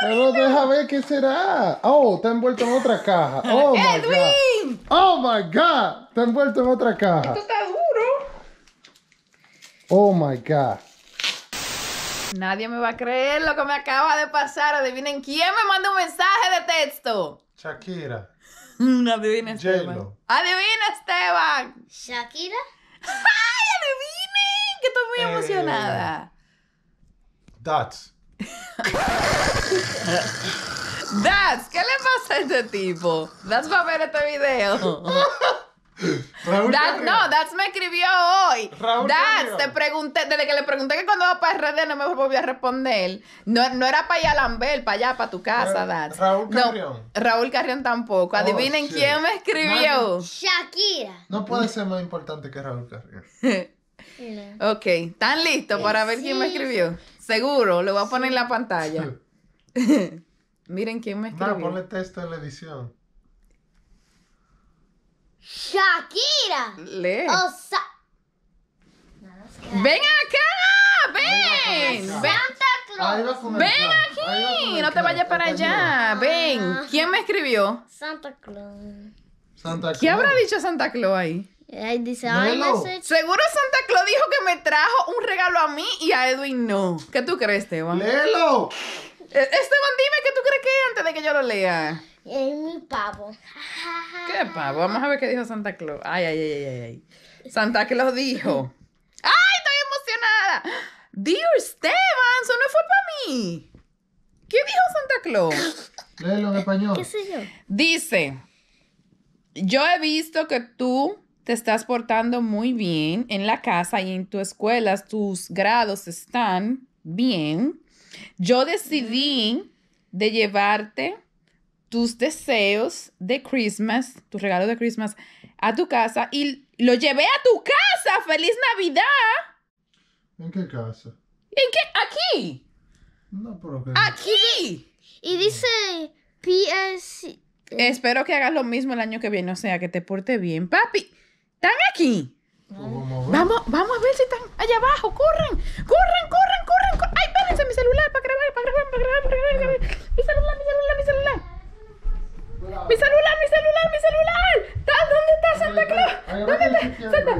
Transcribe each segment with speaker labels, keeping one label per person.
Speaker 1: Pero deja ver qué será. Oh, está envuelto en otra caja. Oh my God.
Speaker 2: ¡Edwin!
Speaker 1: Oh my God. Está envuelto en otra caja.
Speaker 2: Esto está duro.
Speaker 1: Oh my God.
Speaker 2: Nadie me va a creer lo que me acaba de pasar. Adivinen quién me manda un mensaje de texto.
Speaker 1: Shakira.
Speaker 2: Adivina Esteban. Adivina Esteban.
Speaker 3: Shakira.
Speaker 2: ¡Ay, adivinen! Que estoy muy
Speaker 1: Eh.
Speaker 2: emocionada.
Speaker 1: Dots.
Speaker 2: Dats, ¿qué le pasa a este tipo? Dats va a ver este video.
Speaker 1: Raúl Carrión.
Speaker 2: no, Dats me escribió hoy.
Speaker 1: Raúl
Speaker 2: te pregunté, desde que le pregunté que cuando va para RD no me volvió a responder. No, no era para allá a Lambert, para allá, para tu casa,
Speaker 1: Ra-
Speaker 2: Dats.
Speaker 1: Raúl
Speaker 2: No,
Speaker 1: Carrión.
Speaker 2: Raúl Carrión tampoco.
Speaker 1: Oh,
Speaker 2: Adivinen
Speaker 1: shit.
Speaker 2: quién me escribió.
Speaker 3: Shakira.
Speaker 1: No puede ser más importante que Raúl Carrión.
Speaker 3: No.
Speaker 2: ok, ¿están listos para ver quién me escribió? Seguro, lo voy a poner en la pantalla. Miren quién me
Speaker 1: No,
Speaker 2: escribió.
Speaker 1: ponle texto en la edición.
Speaker 3: Shakira.
Speaker 2: Lee.
Speaker 3: O sea.
Speaker 2: ¡Ven acá! ¡Ven!
Speaker 1: Ven acá.
Speaker 2: ¡Ven!
Speaker 3: Santa Claus.
Speaker 2: ¡Ven aquí! No te vayas para allá. Ven. ¿Quién me escribió?
Speaker 3: Santa Claus.
Speaker 1: Santa
Speaker 2: ¿Qué habrá
Speaker 1: Claus.
Speaker 2: dicho Santa Claus ahí?
Speaker 3: Dice.
Speaker 2: Seguro Santa Claus dijo que me trajo un regalo a mí y a Edwin no. ¿Qué tú crees, Esteban?
Speaker 1: ¡Léelo!
Speaker 2: Eh, Esteban, dime qué tú crees que es antes de que yo lo lea.
Speaker 3: Es mi pavo.
Speaker 2: ¿Qué pavo? Vamos a ver qué dijo Santa Claus. Ay, ay, ay, ay, ay. Santa Claus dijo. ¡Ay, estoy emocionada! Dear Esteban, eso no fue para mí. ¿Qué dijo Santa Claus?
Speaker 1: Léelo en español.
Speaker 3: ¿Qué sé yo?
Speaker 2: Dice, yo he visto que tú te estás portando muy bien en la casa y en tu escuela, tus grados están bien. Yo decidí de llevarte tus deseos de Christmas, tu regalo de Christmas, a tu casa y lo llevé a tu casa. ¡Feliz Navidad!
Speaker 1: ¿En qué casa?
Speaker 2: ¿En qué? Aquí.
Speaker 1: No, pero que...
Speaker 2: Aquí.
Speaker 3: Y dice PS.
Speaker 2: Espero que hagas lo mismo el año que viene, o sea, que te porte bien. Papi, ¿están aquí?
Speaker 1: Pues vamos a ver.
Speaker 2: Vamos, vamos a ver si están allá abajo. Corran, corran, corran, corran. corran. Ay, espérense mi celular para grabar, para grabar, para grabar, para grabar. Mi celular, mi celular, mi celular. Mi celular, mi celular, mi celular. ¿Está- ¿Dónde está Santa Claus? ¿Dónde está? Santa,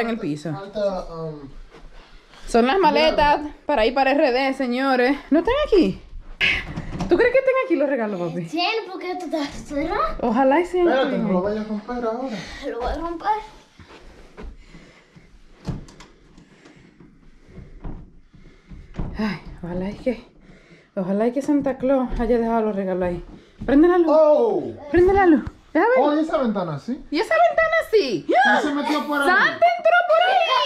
Speaker 2: en el piso.
Speaker 1: Um,
Speaker 2: Son las maletas para ir para RD, señores. ¿No están aquí? ¿Tú crees que estén aquí los regalos, papi?
Speaker 3: Tiene porque esto está cerrado.
Speaker 2: Ojalá y sean
Speaker 1: espérate, no lo vayas a romper ahora.
Speaker 3: Lo voy a romper.
Speaker 2: Ay, ojalá y que. Ojalá y que Santa Claus haya dejado los regalos ahí. Prende la luz.
Speaker 1: ¡Oh!
Speaker 2: Prende la luz. Deja ver.
Speaker 1: ¡Oh, y esa ventana sí!
Speaker 2: ¿Y esa ventana así?
Speaker 1: ¿Quién se metió por ahí?
Speaker 2: ¡Santa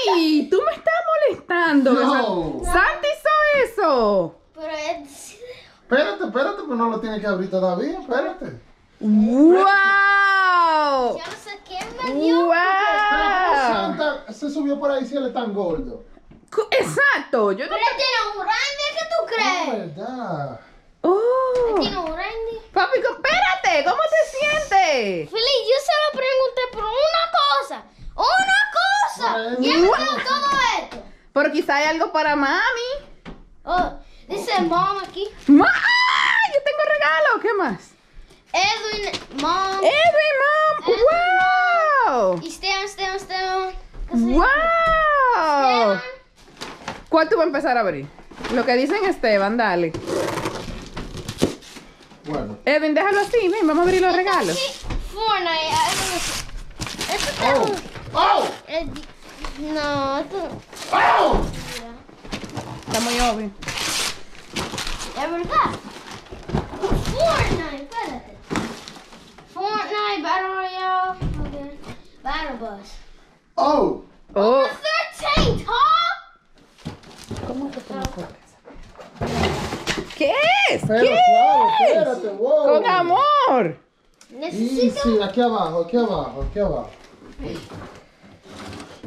Speaker 2: ahí! ¡Tú me estás molestando!
Speaker 1: No.
Speaker 2: ¡Santa hizo eso!
Speaker 3: Pero es.
Speaker 1: Espérate, espérate, pues no lo tiene que abrir todavía, espérate.
Speaker 2: ¡Wow!
Speaker 3: Yo no sé quién me dio.
Speaker 2: ¡Wow!
Speaker 1: Santa se subió por ahí si él es tan gordo.
Speaker 2: Exacto, yo no.
Speaker 3: Pero él tiene un reindeer, ¿qué tú
Speaker 1: Oh,
Speaker 3: crees?
Speaker 1: verdad.
Speaker 2: ¡Oh!
Speaker 3: Tiene un reindeer.
Speaker 2: Papi, espérate, ¿cómo te sientes?
Speaker 3: Feliz, yo solo pregunté por una cosa. ¡Una cosa! Dio todo esto.
Speaker 2: Pero quizá hay algo para mami.
Speaker 3: Oh, dice mom aquí.
Speaker 2: ¡Ma! ¡Ah! Yo tengo regalo, ¿qué más?
Speaker 3: Edwin, mom.
Speaker 2: ¡Edwin, mom! ¡Wow!
Speaker 3: Y Esteban, Esteban, Esteban. ¿Qué se-
Speaker 2: ¡Wow!
Speaker 3: Esteban.
Speaker 2: ¿Cuál tú vas a empezar a abrir? Lo que dicen Esteban, dale.
Speaker 1: Bueno.
Speaker 2: Edwin, déjalo así, ven, vamos a abrir los regalos.
Speaker 3: Fortnite. Esto está.
Speaker 1: ¡Oh! ¡Oh!
Speaker 3: eh, no, esto.
Speaker 1: ¡Oh!
Speaker 2: Está muy obvio.
Speaker 3: Es verdad. Fortnite, espérate. Fortnite, Battle Royale. Okay. Battle Bus.
Speaker 1: Oh,
Speaker 2: Oh,
Speaker 3: 13, Tom!
Speaker 2: ¿cómo que tú no puedes? ¿Qué es?
Speaker 1: pero
Speaker 2: ¿Qué
Speaker 1: claro,
Speaker 2: es?
Speaker 1: espérate, wow.
Speaker 2: Con amor.
Speaker 3: Necesito.
Speaker 1: Easy, aquí abajo, aquí abajo, aquí abajo.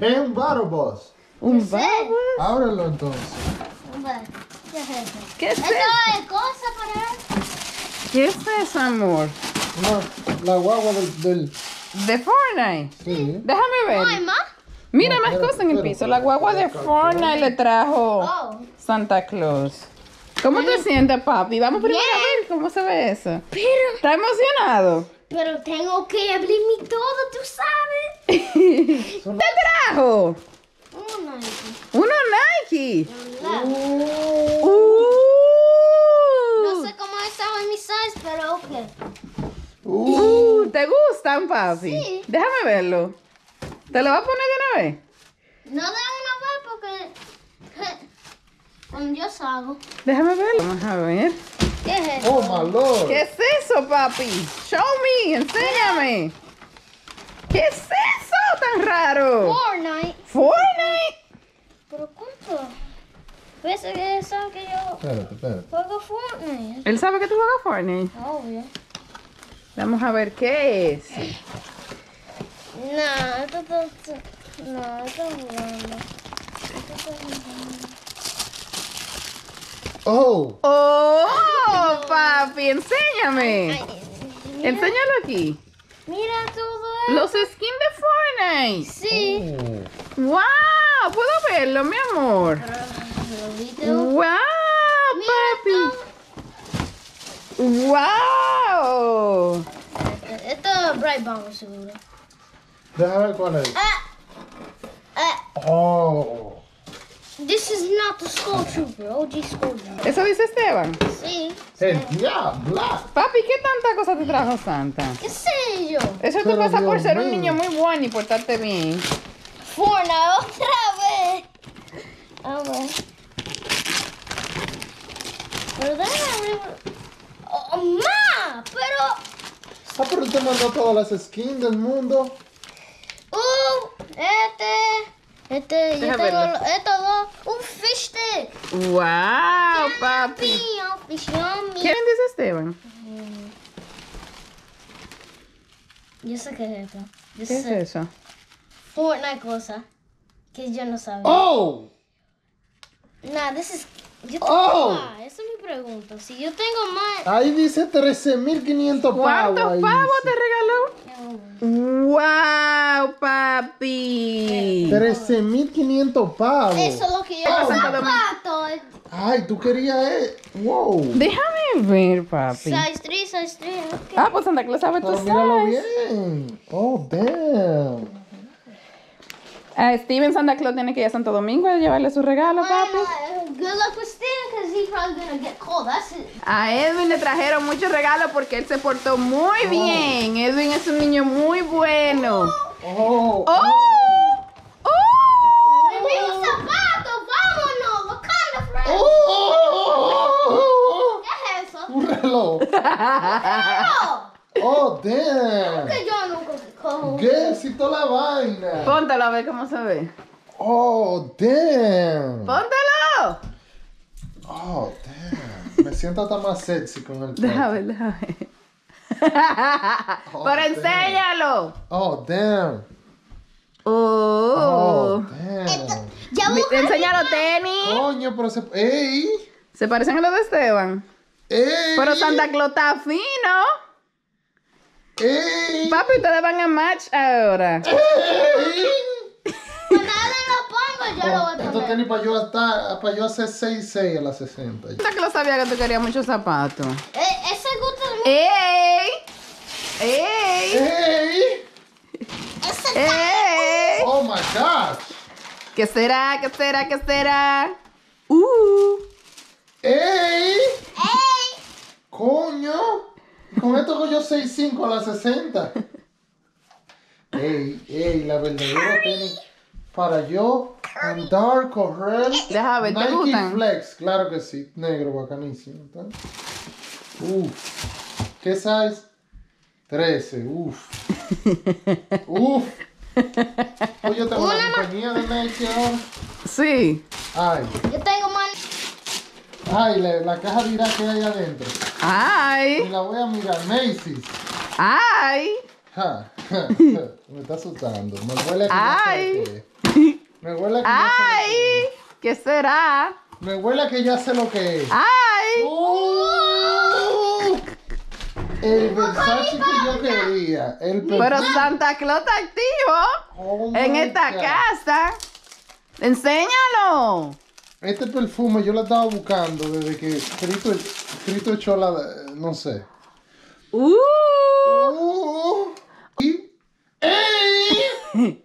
Speaker 1: Es un Battle Boss.
Speaker 2: Un
Speaker 3: sé.
Speaker 2: babo.
Speaker 1: Ábrelo entonces.
Speaker 3: ¿Qué es eso?
Speaker 2: ¿Qué es
Speaker 3: Esto
Speaker 2: eso?
Speaker 3: es cosa para él.
Speaker 2: ¿Qué es eso, amor?
Speaker 1: Una- la guagua del, del
Speaker 2: De Fortnite.
Speaker 1: sí.
Speaker 2: Déjame
Speaker 3: No hay
Speaker 2: ver.
Speaker 3: más.
Speaker 2: Mira
Speaker 1: No,
Speaker 2: más cosas en el piso. La guagua de Fortnite le trajo
Speaker 3: Oh.
Speaker 2: Santa Claus. ¿Cómo te sientes, papi? Vamos primero a ver cómo se ve eso.
Speaker 3: Pero,
Speaker 2: ¿Estás emocionado?
Speaker 3: Pero tengo que abrir mi todo, tú sabes.
Speaker 2: ¿Qué trajo?
Speaker 3: Oh, no.
Speaker 2: Uno Nike.
Speaker 3: No,
Speaker 2: Uh.
Speaker 3: no sé cómo estaba en mi size, pero ok.
Speaker 1: Uh,
Speaker 2: Uh, ¿Te gustan, papi?
Speaker 3: Sí.
Speaker 2: Déjame verlo. ¿Te lo voy a poner de una vez?
Speaker 3: No de una vez porque cuando yo salgo.
Speaker 2: Déjame verlo. Vamos a ver.
Speaker 3: ¿Qué es eso?
Speaker 1: oh my lord.
Speaker 2: ¿Qué es eso, papi? Show me, enséñame. ¿Qué es eso tan raro?
Speaker 3: Fortnite.
Speaker 2: Fortnite.
Speaker 3: ¿Pero cuánto? ¿Ves que sabe que yo
Speaker 1: Espérate, espérate.
Speaker 3: juego Fortnite?
Speaker 2: ¿Él sabe que tú juegas Fortnite?
Speaker 3: Obvio.
Speaker 2: Vamos a ver qué es.
Speaker 3: No, esto esto- No, esto es jugando. Esto está jugando.
Speaker 1: Oh,
Speaker 2: Oh, papi, enséñame.
Speaker 3: Ay,
Speaker 2: Enséñalo aquí.
Speaker 3: mira todo
Speaker 2: Los skins de Fortnite.
Speaker 3: Sí.
Speaker 1: oh.
Speaker 2: ¡Wow! ¿Puedo verlo, mi amor? ¡Wow,
Speaker 3: Mira
Speaker 2: papi! ¡Wow!
Speaker 3: esto. Es Bright Bomber seguro.
Speaker 1: Déjame ver cuál es.
Speaker 3: Ah, ah,
Speaker 1: Oh.
Speaker 3: This is not the Skull Trooper, OG Skull Trooper.
Speaker 2: ¿Eso dice Esteban?
Speaker 3: Sí.
Speaker 1: El diablo.
Speaker 2: Papi, ¿qué tanta cosa te trajo Santa?
Speaker 3: ¿Qué sé yo?
Speaker 2: Eso te
Speaker 1: Pero
Speaker 2: pasa por
Speaker 1: Dios
Speaker 2: ser un
Speaker 1: mío.
Speaker 2: niño muy bueno y portarte bien.
Speaker 3: Fortnite otra vez. A ver. Pero déjame abrir. Oh, ma, pero.
Speaker 1: Ah, pero te mandó todas las skins del mundo.
Speaker 3: Uh, este. Este, yo
Speaker 2: Deja
Speaker 3: tengo
Speaker 2: verlo.
Speaker 3: lo- estos dos. Un fish stick.
Speaker 2: ¡Wow, papi!
Speaker 3: Mío, fish yummy.
Speaker 2: ¿Quién dice Esteban?
Speaker 3: Yo sé qué es esto. Yo
Speaker 2: ¿Qué es
Speaker 3: sé.
Speaker 2: eso?
Speaker 3: Fortnite cosa. Que yo no sabía.
Speaker 1: Oh.
Speaker 3: Nah, this is. Yo tengo
Speaker 1: Oh.
Speaker 3: más. Esa es mi pregunta. Si yo tengo más.
Speaker 1: Ahí dice 13.500 pavos.
Speaker 2: ¿Cuántos
Speaker 1: ahí
Speaker 2: pavos
Speaker 1: dice.
Speaker 2: te regaló? ¡Wow, papi!
Speaker 1: 13.500 pavos.
Speaker 3: Eso es lo que yo
Speaker 2: Oh.
Speaker 3: zapato.
Speaker 1: Ay, tú querías. Eh. Wow.
Speaker 2: Déjame ver, papi.
Speaker 3: Size 3, size 3. ok.
Speaker 2: Ah, pues Santa Claus sabe tu
Speaker 1: Pero míralo
Speaker 2: size.
Speaker 1: bien. Oh, damn.
Speaker 2: A Steven Santa Claus tiene que ir a Santo Domingo a llevarle su regalo, papi.
Speaker 3: Well, uh, good luck with Stan because he's probably gonna get cold. That's it.
Speaker 2: A Edwin le trajeron muchos regalos porque él se portó muy bien. Edwin es un niño muy bueno.
Speaker 1: Oh.
Speaker 2: ¡Oh! ¡Oh!
Speaker 3: El mismo zapato, vámonos, Wakanda friend.
Speaker 1: Oh.
Speaker 3: ¿Qué es eso?
Speaker 1: Un reloj.
Speaker 3: No,
Speaker 1: Oh, damn. Si toda la vaina.
Speaker 2: Póntelo a ver cómo se ve.
Speaker 1: Oh, damn.
Speaker 2: ¡Póntelo!
Speaker 1: Oh, damn. Me siento hasta más sexy con el
Speaker 2: Déjame déjame.
Speaker 1: Oh,
Speaker 2: Pero
Speaker 1: damn.
Speaker 2: enséñalo.
Speaker 1: Oh, damn.
Speaker 2: Oh.
Speaker 1: Oh, damn.
Speaker 3: Ya
Speaker 2: Enséñalo, tenis.
Speaker 1: Coño, pero se. ¡Ey!
Speaker 2: Se parecen a los de Esteban.
Speaker 1: ¡Ey!
Speaker 2: Pero Santa Claus está fino.
Speaker 1: ¡Ey!
Speaker 2: Papi, ustedes van a match ahora.
Speaker 3: Cuando le lo pongo, yo lo voy a
Speaker 1: Esto tenis para yo, hasta, para yo hacer 6-6 a las 60.
Speaker 2: Santa Claus sabía que tú querías muchos zapatos.
Speaker 3: Eh, ese gusto de
Speaker 2: ¡Ey! ¡Ey!
Speaker 1: ¡Ey!
Speaker 3: Ese
Speaker 2: ¡Ey!
Speaker 1: ¡Oh my gosh!
Speaker 2: ¿Qué será? ¿Qué será? ¿Qué será? ¡Uh!
Speaker 1: ¡Ey!
Speaker 3: ¡Ey!
Speaker 1: ¡Coño! Con esto hago yo 6-5 a las 60. ¡Ey! ¡Ey! La verdadera tenis para yo andar, correr.
Speaker 2: Deja ver, ¿te
Speaker 1: Nike
Speaker 2: gustan?
Speaker 1: Flex, claro que sí. Negro, bacanísimo. Uf. ¿Qué size? 13. Uf. Uf. Oye, yo tengo una, compañía de Nike ahora.
Speaker 2: Sí.
Speaker 1: Ay,
Speaker 3: Yo tengo man.
Speaker 1: Ay, la, la caja dirá que hay adentro. Y
Speaker 2: Ay.
Speaker 1: la voy a mirar, Macy's.
Speaker 2: Ay.
Speaker 1: Ja, me está asustando. Me huele a que
Speaker 2: Ay.
Speaker 1: ya sé. Me huele a que ya sé lo
Speaker 2: Ay.
Speaker 1: que.
Speaker 2: ¿Qué será?
Speaker 1: Me huele a que ya sé lo que es.
Speaker 2: Ay.
Speaker 1: ¡Oh! El Versace que yo quería. El
Speaker 2: Pero. Santa Claus está activo
Speaker 1: Oh
Speaker 2: en esta
Speaker 1: God.
Speaker 2: casa. Enséñalo.
Speaker 1: Este perfume yo lo estaba buscando desde que Cristo, Cristo echó la. No sé.
Speaker 2: Uh.
Speaker 1: Oh, y- ¡Ey!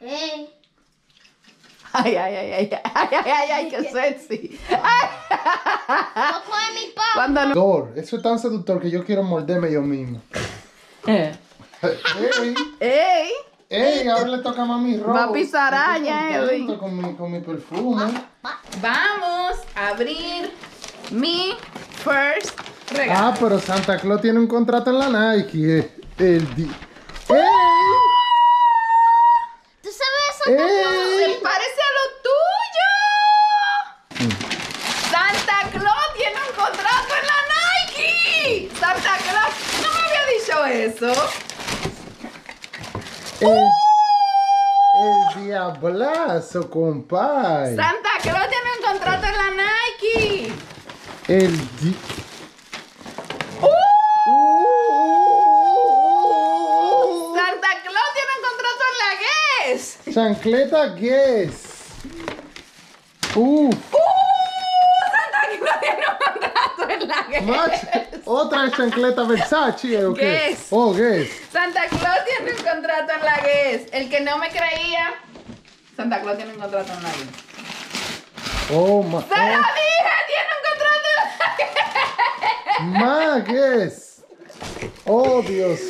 Speaker 3: Ey.
Speaker 2: Ay, ay, ay, ay, ay, ay, ay, ay, qué sexy. Ay.
Speaker 3: No coge mi papá.
Speaker 2: Cuando no.
Speaker 1: Eso es tan seductor que yo quiero morderme yo mismo. ¡Ey!
Speaker 2: ¡Ey!
Speaker 1: ¡Ey! Ahora le toca a mami Rose.
Speaker 2: Va a pisar
Speaker 1: contento
Speaker 2: Edwin.
Speaker 1: con mi, con mi perfume.
Speaker 2: Vamos a abrir mi first regalo.
Speaker 1: Ah, pero Santa Claus tiene un contrato en la Nike. eh. El di- ¡Ey!
Speaker 3: ¿Tú sabes Santa Claus?
Speaker 2: Se parece a lo tuyo. Santa Claus tiene un contrato en la Nike. Santa Claus, ¿no me había dicho eso?
Speaker 1: El, el diablazo, compay.
Speaker 2: Santa Claus tiene un contrato en la Nike.
Speaker 1: El di...
Speaker 2: Santa Claus tiene un contrato en la Guess.
Speaker 1: Chancleta Guess. Uf.
Speaker 2: Santa Claus tiene un contrato en la Guess.
Speaker 1: Otra chancleta Versace. Oh, Guess.
Speaker 2: Santa Claus tiene un contrato en la Guess. El que no me creía, Santa Claus tiene un contrato en la Guess.
Speaker 1: Oh, ma...
Speaker 2: ¡Se lo dije! ¡Tiene un contrato en la!
Speaker 1: Ma Guess. Oh, Dios.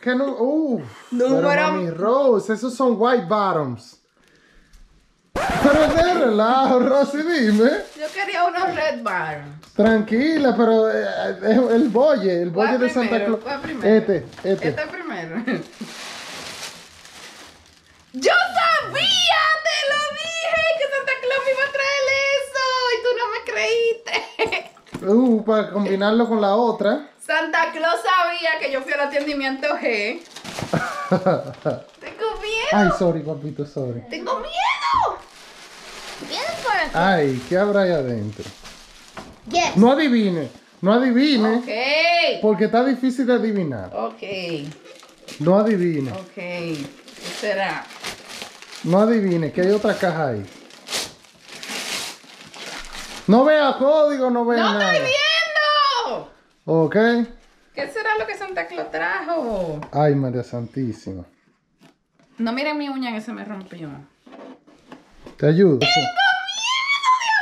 Speaker 1: Que no... Uf.
Speaker 2: Número-
Speaker 1: Pero, mami Rose, esos son white bottoms. Pero de relajo, Rosy, dime.
Speaker 2: Yo quería unos Red Bar.
Speaker 1: Tranquila, pero eh, es el bolle, el bolle
Speaker 2: ¿Cuál
Speaker 1: de Santa? Claus. Este, este.
Speaker 2: Este primero. ¡Yo sabía! ¡Te lo dije! Que Santa Claus me iba a traer eso. Y tú no me creíste.
Speaker 1: Uh, para combinarlo con la otra.
Speaker 2: Santa Claus sabía que yo fui al atendimiento G. Tengo miedo.
Speaker 1: Ay, sorry, papito, sorry.
Speaker 2: Tengo miedo.
Speaker 3: Vienes por aquí.
Speaker 1: Ay, ¿qué habrá ahí adentro?
Speaker 3: Yes.
Speaker 1: No adivine, no adivine,
Speaker 2: Ok.
Speaker 1: porque está difícil de adivinar.
Speaker 2: Ok.
Speaker 1: No adivine,
Speaker 2: Ok. ¿Qué será?
Speaker 1: no adivine, que hay otra caja ahí. No vea código, no vea
Speaker 2: ¡No
Speaker 1: nada.
Speaker 2: estoy viendo!
Speaker 1: Ok.
Speaker 2: ¿Qué será lo que Santa Claus trajo?
Speaker 1: Ay, María Santísima.
Speaker 2: No miren mi uña que se me rompió.
Speaker 1: Te ayudo. sí.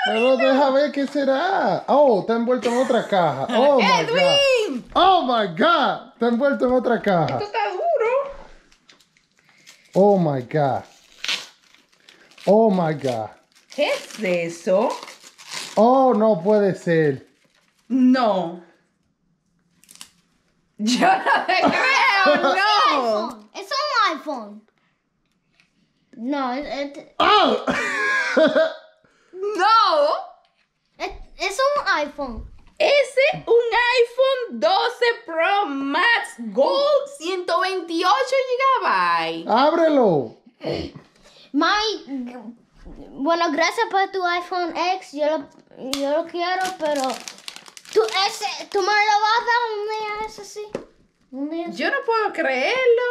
Speaker 1: Pero deja ver qué será. Oh, está envuelto en otra caja. Oh my God.
Speaker 2: ¡Edwin!
Speaker 1: Oh my God. Está envuelto en otra caja.
Speaker 2: Esto está duro.
Speaker 1: Oh my God. Oh my God.
Speaker 2: ¿Qué es eso?
Speaker 1: Oh, no puede ser.
Speaker 2: No. Yo no te creo, no.
Speaker 3: iPhone. Es un iPhone. No, es, es,
Speaker 1: ¡Oh!
Speaker 2: No.
Speaker 3: es, es un iPhone.
Speaker 2: Ese un iPhone 12 Pro Max Gold 128 GB.
Speaker 1: ¡Ábrelo!
Speaker 3: Mami, bueno, gracias por tu iPhone X. Yo lo, yo lo quiero, pero tú, ese, tú me lo vas a dar un día, ese sí. Un día.
Speaker 2: Yo no puedo creerlo.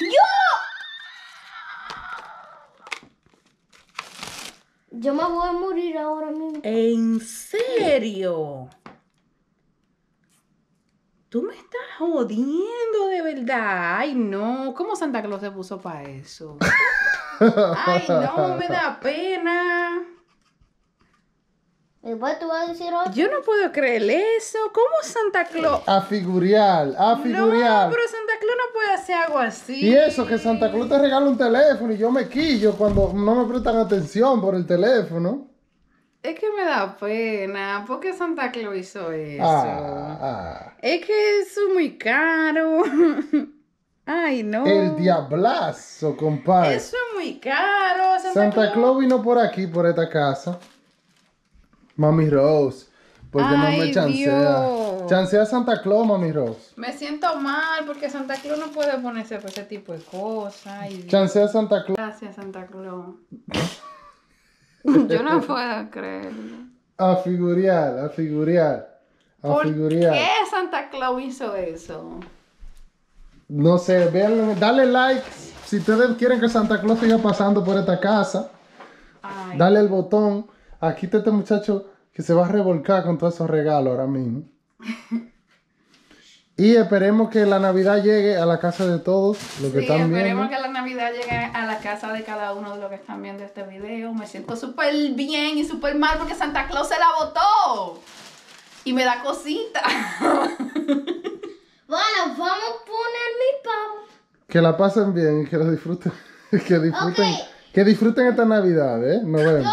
Speaker 3: ¡Yo! Yo me voy a morir ahora mismo.
Speaker 2: ¿En serio? Tú me estás jodiendo de verdad. Ay, no. ¿Cómo Santa Claus se puso para eso? Ay, no, me da pena.
Speaker 3: Después tú vas a decir otro.
Speaker 2: Yo no puedo creer eso. ¿Cómo Santa Claus?
Speaker 1: A figurial, a
Speaker 2: No,
Speaker 1: figurial.
Speaker 2: pero Santa Claus no puede hacer algo así.
Speaker 1: Y eso, que Santa Claus te regala un teléfono y yo me quillo cuando no me prestan atención por el teléfono.
Speaker 2: Es que me da pena. ¿Por qué Santa Claus hizo eso?
Speaker 1: Ah, ah.
Speaker 2: Es que eso es muy caro. Ay, no.
Speaker 1: El diablazo, compadre.
Speaker 2: Eso es muy caro. Santa,
Speaker 1: Santa Claus vino por aquí, por esta casa. Mami Rose. Porque no me
Speaker 2: Ay,
Speaker 1: chancea.
Speaker 2: Dios.
Speaker 1: Chancea Santa Claus, Mami Rose.
Speaker 2: Me siento mal porque Santa Claus no puede ponerse por ese tipo de cosas. Ay.
Speaker 1: Chancea Santa Claus.
Speaker 2: Gracias, Santa Claus. Yo no puedo creerlo.
Speaker 1: A figuriar, a figuriar. A
Speaker 2: ¿Por
Speaker 1: figuriar.
Speaker 2: qué Santa Claus hizo eso?
Speaker 1: No sé, vean, dale like. Si ustedes quieren que Santa Claus siga pasando por esta casa,
Speaker 2: Ay,
Speaker 1: dale el botón. Aquí está este muchacho que se va a revolcar con todos esos regalos ahora mismo. Y esperemos que la Navidad llegue a la casa de todos los que
Speaker 2: Sí,
Speaker 1: están
Speaker 2: esperemos
Speaker 1: viendo.
Speaker 2: que la Navidad llegue a la casa de cada uno de los que están viendo este video. Me siento súper bien y súper mal porque Santa Claus se la botó. Y me da cosita.
Speaker 3: Bueno, vamos a poner mi pavo.
Speaker 1: Que la pasen bien y que lo disfruten. Que disfruten, que disfruten esta Navidad, ¿eh? Nos vemos.
Speaker 3: Yo